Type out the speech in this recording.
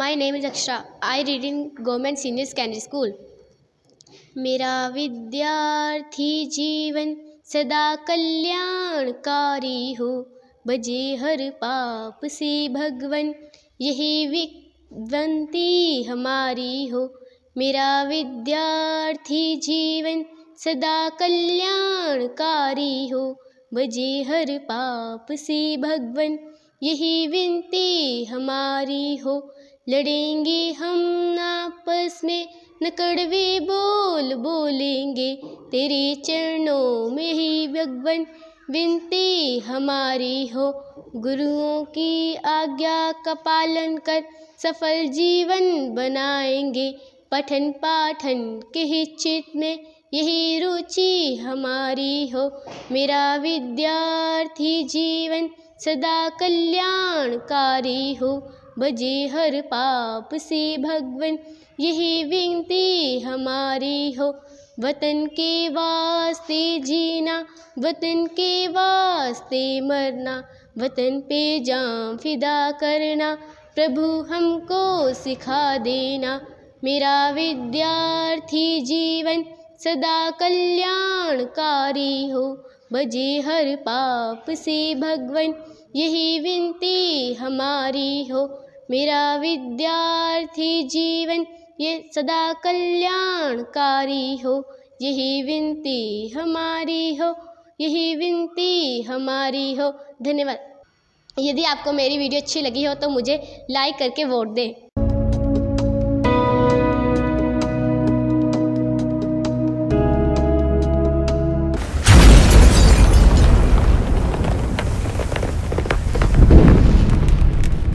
My name is Aksha. I read in Government Senior Secondary School. मेरा विद्यार्थी जीवन सदा कल्याणकारी हो बजे हर पाप से भगवन, यही विवंती हमारी हो मेरा विद्यार्थी जीवन सदा कल्याणकारी हो बजे हर पाप से भगवन, यही विनती हमारी हो लड़ेंगे हम आपस में न कड़वे बोल बोलेंगे। तेरे चरणों में ही भगवन विनती हमारी हो। गुरुओं की आज्ञा का पालन कर सफल जीवन बनाएँगे। पठन पाठन के हिचित में यही रुचि हमारी हो। मेरा विद्यार्थी जीवन सदा कल्याणकारी हो। बजे हर पाप से भगवन। यही विनती हमारी हो, वतन के वास्ते जीना, वतन के वास्ते मरना, वतन पे जाम फिदा करना, प्रभु हमको सिखा देना। मेरा विद्यार्थी जीवन सदा कल्याणकारी हो बजे हर पाप से भगवन। यही विनती हमारी हो। मेरा विद्यार्थी जीवन, ये सदा कल्याणकारी हो। यही विनती हमारी हो। यही विनती हमारी हो। धन्यवाद। यदि आपको मेरी वीडियो अच्छी लगी हो तो मुझे लाइक करके वोट दें।